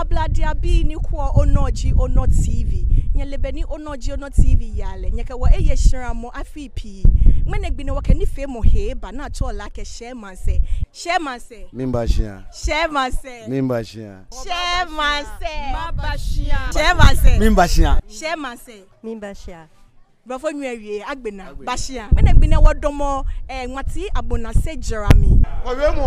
abladia bi ni kwa onoji ono tv nye lebeni onoji ono tv yale nye kwa eye shiramo afi e pi mwene gbine wake ni fe mo heba na cho lake shemanse shemanse mimba shia share shemanse mimba shia shemanse maba shia shemanse mimba shia share shemanse mimba shia brɔfo nwi awie agbena bashia mwene gbine wodomo eh, nwati abonase jeremy owe mo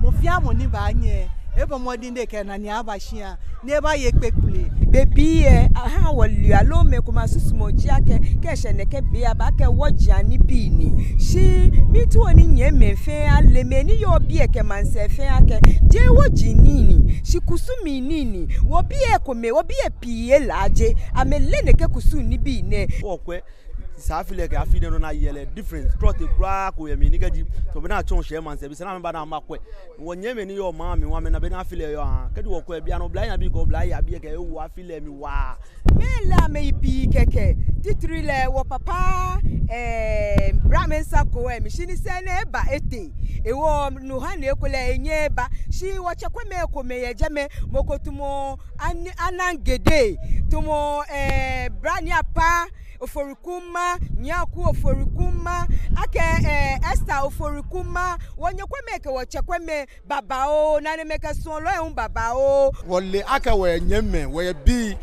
mofia mo ni ba nye ebo mo din de ke na ni aba shia ne ba ye pekule bebi ye ha wali alo me kuma susu mo ji ake ke she ne ke bi aba ke woji ani bi ni shi mi tu oni nye me fe ale me ni yo bi e ke man se fe ake je woji ni ni shi kusu mi ni ni wo bi e ko me wo bi e pi e laje amele ne ke kusu ni bi ne okwe saa afili ka afi ne no na yɛlɛ difference trɔte koraa ko yɛ mi ni ka di tɔmɛ na atwɛn hyɛ man sɛ bi sɛ wɔnyɛ mɛni yɛ ɔmaa mi wa mɛ na bɛ n'afilɛ yɔ hàn kɛtɛ wɔ kɔɛ biya no bila yabi kɔ bila yabi yɛ kɛ ewu afilɛ mi wa. mẹ́ẹ̀lá mi bi kẹ̀kẹ́ titiri lẹ wọ papa ẹ̀ẹ́ bramisa ko ẹ̀ mi sini sẹ́ ne ba ete ewọ nuhani ekolẹ enye ba si wɔtsɛ kɔ mɛ ko mɛ yɛ jɛ mɛ mɔkotumo anangede tumo ɛɛ eh, brania pa. oforikuma nyaku oforukuma ake eh, esta oforukuma wonyekweme eke wochekweme babao nanemeke sunlo ehun babao wole ake wɔyɛ nyɛmɛ wɔyɛ bii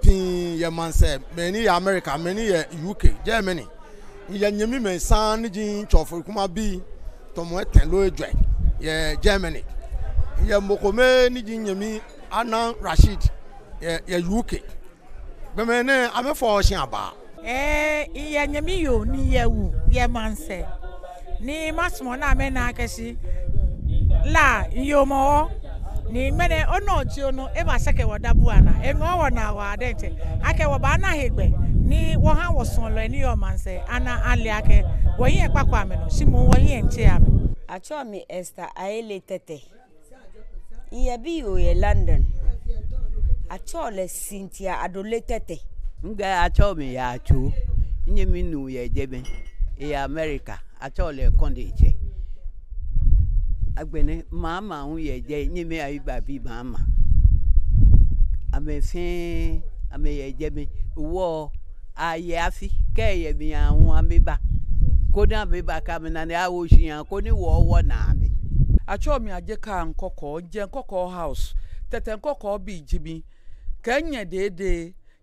pii yɛ mansɛ mɛni yɛ america mɛni yɛ uk germany yɛ nyɛmi mɛ san e ne gyin tsɔ oforukuma bii tɔmɔ ɛtɛn lo edwɛ yɛ germany yɛ mokome ne gyin nyɛmi anan rashid yɛ uk gbɛmɛ ne amɛfɔ ɔsɛn abaa. ee yɛnyamiyo ne yɛwu yɛmansɛ ni masumɔ na mɛ na kɛsi la yomɔ ni mɛnɛ ɔnɔ tio no e ma sɛkɛ wɔ dabu ana eŋɔ wɔ na wɔ adɛ tɛ akɛ wɔ ba ana hegbɛ ni wɔ hã wɔ sɔn lɔ ni yɔ ana ali akɛ wɔ yɛ kpakɔ amɛ no si mo wɔ yɛ ntɛ amɛ. atsɔ mi esther ayele tɛtɛ iyɛ bi yòòyɛ london atsɔ le cynthia adole tɛtɛ. nga achọ ya achọ nye m nu ya ejebe ya America achọ le kondeche agbene mama hu ya je nye me ayi babi mama amefe ame ya ejebe wo aye afi ke ye bi ahun ameba kodan beba ka mi na ni awo shi yan ko ni wo wo na mi achọ mi aje ka nkọkọ je nkọkọ house tete nkọkọ bi jibi kenye deede.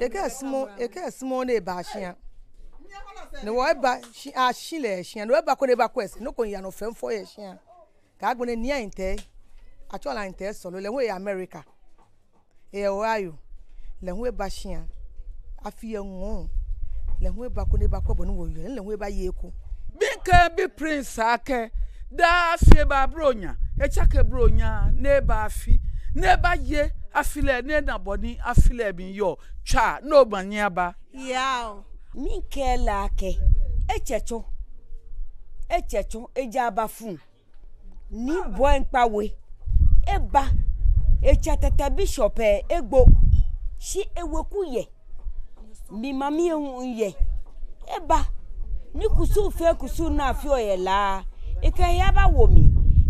eke esimo eke esimo ne ba ahyia ne wɔ ba ahyi le ahyia ne wɔ ba ko ne ba ko ɛsɛ ne ko yanu fɛn fɔ yɛ ahyia kaagbɔ ne nia ntɛ atsɔla ntɛ sɔlɔ lɛ ho yɛ america eyɛ wɔ ayo lɛ ho ba ahyia afi yɛ ŋɔ lɛ ho ba ko ne ba kɔ bɔ ne wɔ yɛ lɛ ho ba yɛ ko. bí nkan bí prince akɛ daa fie ba aburo nya ekyake buro ne ba afi ne ba yɛ afilẹ ní ẹnabọ ní afilẹ mi yọ twa ní o ma ní aba. yaw ní kẹ laakẹ ẹkyẹtọ ẹkyẹtọ ẹgya aba fún ní bọ ẹnkpawe ẹba ẹkyẹ tẹtẹ bishop ẹ egbo si eweku yẹ mimami ehun yẹ ẹba ní kusu fẹ kusu náà fi ọyẹ laa ẹkẹ yaba wọ mi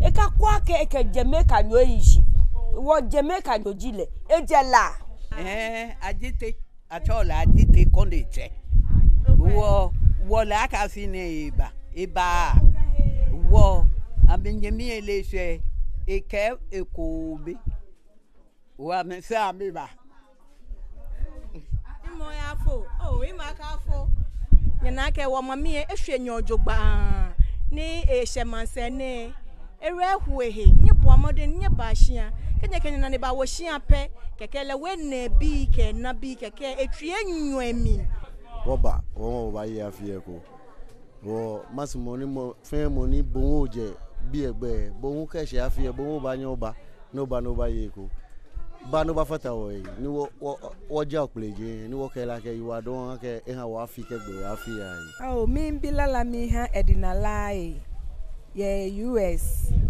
ẹka kọ akẹ ẹkẹ jẹmẹ kanyọ eyi si. wọ jamaica jojile ejela ajite atọla ajite kọna ete wọ wọla aka fi na ịba ịba wọ abinyemi elese ike ekobe wa mefe amiba ịmụ ya afọ o ịmụ aka afọ nyana aka wọ mami ehwe ọmọdé ní yẹn bá a nane bá wọ pẹ kẹkẹ lẹ bi ke na bi keke etwi enyo ẹmi. rọba wọn ni ni bonwo bí bonwo bonwo ọba n'ọba n'ọba yẹ kó ba n'ọba fata wọ yìí ni wọ wọjà ọkùnrin ni wọ kẹlẹ akẹ ìwà dọ́n akẹ ẹ̀hàn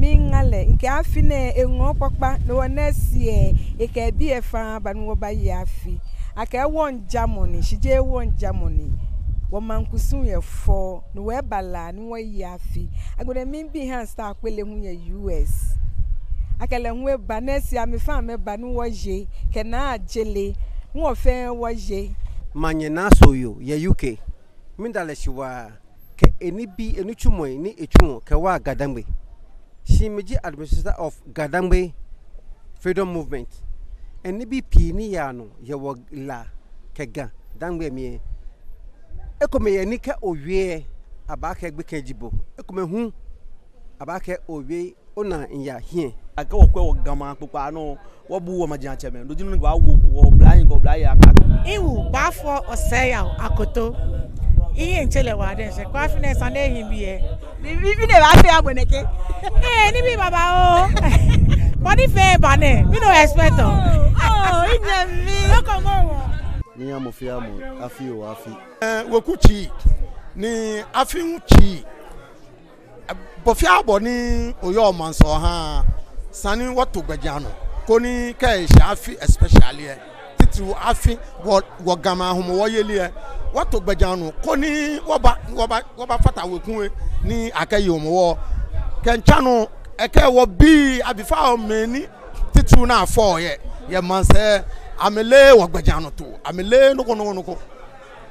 mingale nke afi ne eŋɔ kpɔkpa ne wɔ ne seɛ eke bi yɛ fãã ba ne wɔ ba yi afi ake ewɔ njamɔni sidze ewɔ njamɔni wɔmankusu yɛ fɔ ne wɔ ebala ne wɔ yi afi agbɛdɛ mi bi hã sa akpele ŋu yɛ us akele ŋu eba na esi ami fa me ba ne wɔ ye ke na dzele ne wɔ fɛ wɔ ye. manye na soyo yɛ uk mi da le si wa ke eni bi eni tsumɔ ni etsu mɔ ke Shimeji administrator of Gadangbe Freedom Movement ɛne bi pii ne yɛ ano yɛwɔ la kɛga dangbe mie ekɔmɛ yɛ ni kɛ owie abaakɛ gbe kɛ dzibo ekɔmɛ hu abaakɛ owie ona nya hiɛ. akɛ wɔ kɔ wɔ gama kpokpa ano wɔ bu wɔ ma jɛn atsɛ mɛ lójú wɔ bla kɔ bla yin iwu b'a fɔ ɔsɛ yan akoto. iye nchele wa den se kwa fine sa na ehin bi e ni bi na ba se aboneke eh ni bi baba o body fair ba ne we no expect o oh inje oh, mi o ko mo wo ni amu fi amu afi o afi eh wo ku chi ni afi hu chi bọ̀fí àbọ̀ ní oyè ọ̀mọ̀nsọ̀ hàn sani wọ́n tó gbẹ̀jà nù kó ní kẹ́ ẹ̀ e especially ẹ̀. E. tu afi wɔ wɔ gama ahoma wɔ yeli yɛ wɔto gbɛdzanu ko ni wɔba wɔba wɔba fata wekun ni akɛyi wɔn wɔ kɛntsanu ɛkɛ wɔ bii abifa wɔmɛ ni titu na afɔ yɛ yɛ mansɛ amele wɔ gbɛdzanu to amele nukunukunuku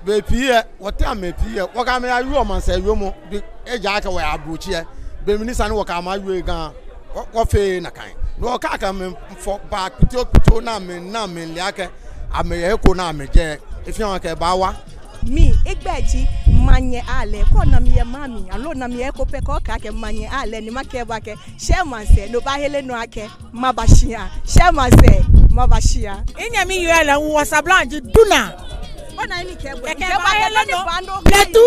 bepi yɛ wɔte ame pi yɛ wɔkame ayu mansɛ yomo bi edza akɛ wɔ aburutsi yɛ beminisa ni wɔkama ayɔ yi gan wɔfe nakan wɔka akame fɔ ba kutu kutu na mi na mi liakɛ. ameyɛ ko na amegyɛ efi hàn kɛ wa. mi egbe manye ala kɔ namiɛ mami alo ko manye alɛ ni ma kɛ ba kɛ sɛ ma se, no ba hele nɔ akɛ ma ba siya sɛ ma sɛ ma ba siya. inyami yi yɛlɛ wɔsabila di ni ba hele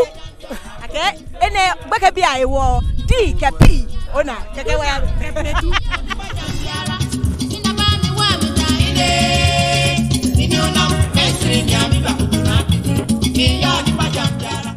ene bi a ye di pi ona jàmbá kúkúrú náà ìyá nípa jàmbá.